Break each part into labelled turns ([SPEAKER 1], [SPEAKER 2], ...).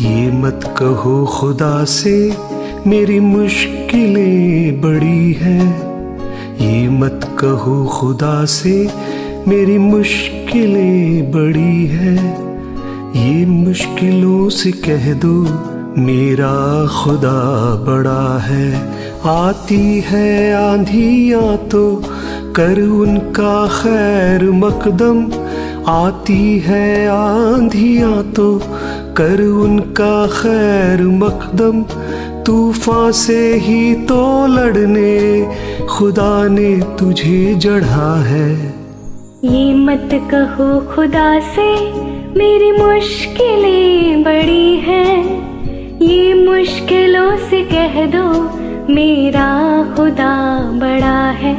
[SPEAKER 1] मत कहो खुदा से, मेरी मुश्किलें बड़ी हैं। ये मत कहो खुदा से, मेरी मुश्किलें बड़ी हैं। ये मुश्किलों से कह दो, मेरा खुदा बड़ा है। आती है आंधियाँ तो कर उनका खैर मकदम। आती है आंधियाँ तो कर उनका खैर मकदम, तूफ़ान से ही तो लड़ने, खुदा ने तुझे जड़ा है।
[SPEAKER 2] ये मत कहो खुदा से, मेरी मुश्किलें बड़ी हैं। ये मुश्किलों से कह दो, मेरा खुदा बड़ा है।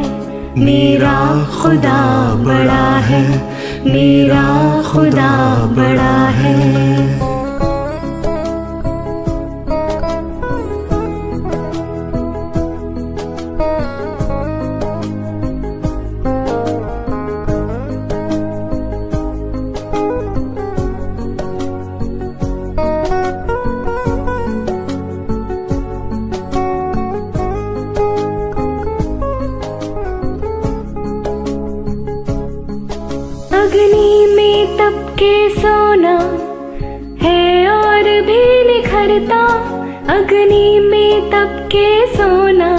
[SPEAKER 1] मेरा खुदा बड़ा है, मेरा खुदा बड़ा है।
[SPEAKER 2] अग्नि में तप के सोना है और भी निखरता। अग्नि में तप के सोना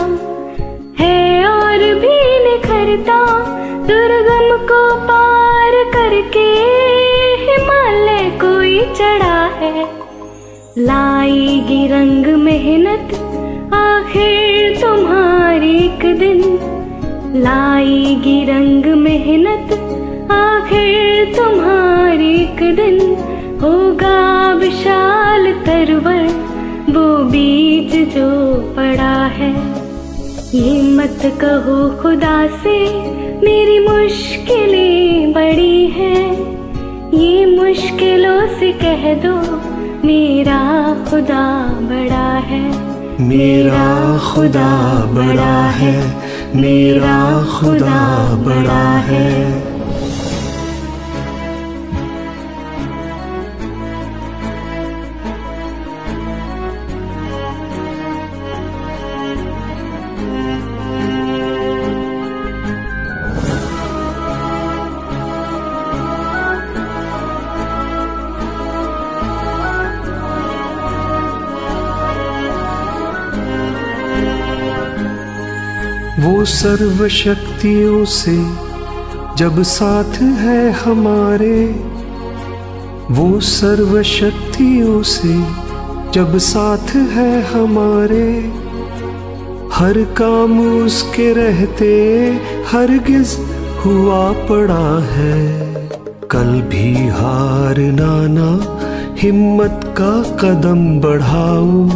[SPEAKER 2] है और भी निखरता। दुर्गम को पार करके हिमालय कोई चढ़ा है। लाएगी रंग मेहनत, आखिर तुम्हारी एक दिन। लाएगी रंग मेहनत तुम्हारी एक दिन होगा विशाल तरवर, वो बीज जो पड़ा है। ये मत कहो खुदा से, मेरी मुश्किलें बड़ी हैं। ये मुश्किलों से कह दो, मेरा खुदा बड़ा है।
[SPEAKER 1] मेरा खुदा बड़ा है, मेरा खुदा बड़ा है। वो सर्वशक्तियों से जब साथ है हमारे, वो सर्वशक्तियों से जब साथ है हमारे। हर काम उसके रहते, हर हरगिज हुआ पड़ा है। कल भी हार नाना हिम्मत का कदम बढ़ाओ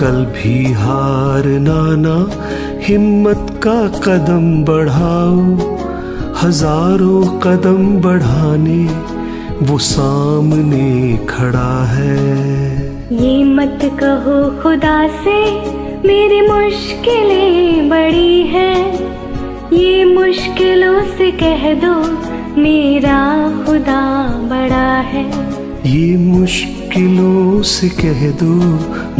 [SPEAKER 1] कल भी हार नाना, हिम्मत का कदम बढ़ाओ। हज़ारों कदम बढ़ाने, वो सामने खड़ा है।
[SPEAKER 2] ये मत कहो खुदा से, मेरी मुश्किलें बड़ी हैं। ये मुश्किलों से कह दो, मेरा खुदा बड़ा है।
[SPEAKER 1] ये मुश्किलों से कह दो,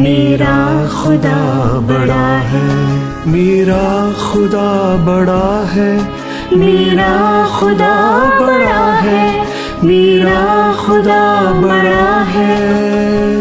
[SPEAKER 1] मेरा खुदा बड़ा है। मेरा खुदा बड़ा है। मेरा खुदा बड़ा है। मेरा खुदा बड़ा है।